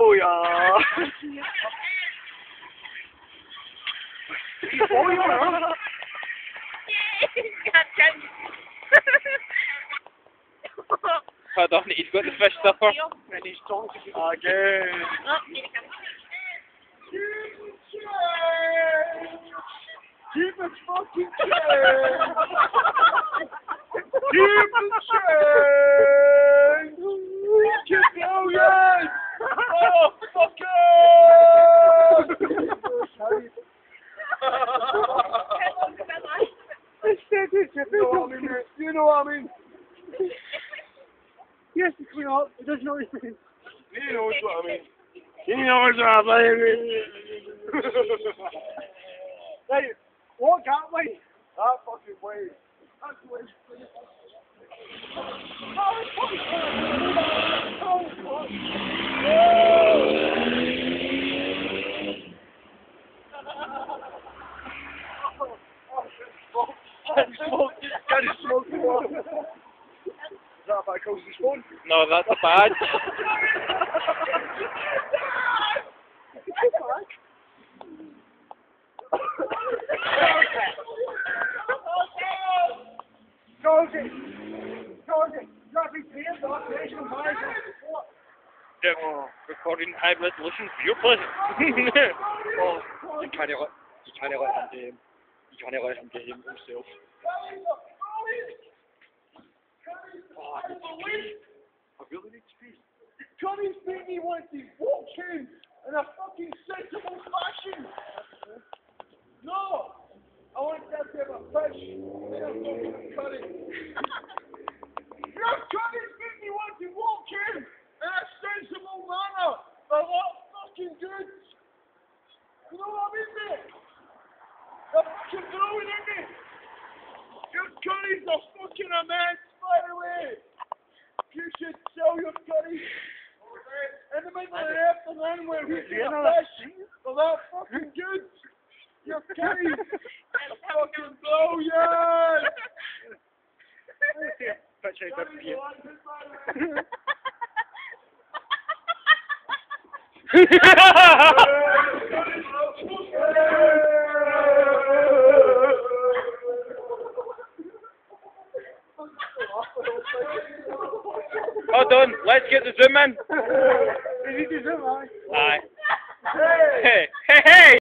Buja! Buja! Ga toch niet goed de vest stappen? Nee, die stond. Oké. Keep it fucking chair! Keep it chair! You know what I mean? Yes, it's coming up. It doesn't know what it means. He knows what I mean. He knows what I mean. Right, walk that way. That fucking way. That's the way. Smoke. Get his smoke. Is that about Colsey's phone? No, that's a badge. Georgie! Georgie! Rapid Payne, Operation Manager. Yep. Recording high resolution for your pleasure. Oh, you can't let, you can't let him get him. You can't let him get him himself. Oh, I need to pee. I really need to pee. Johnny's made me want to walk in in a fucking sensible fashion. No! I want to have a fish and a fucking curry. Your Johnny's made me want to walk in in a sensible manner. But what fucking good? You know what I mean, mate? They're fucking throwing at me. Your curries are fucking immense, by the way. You should sell your curries. In the middle of the afternoon where we get a fish, they're that fucking good. Your curries are fucking brilliant. Picture of him Hold on, let's get the zoom in. Is it the zoom, aye? Aye. Hey, hey, hey!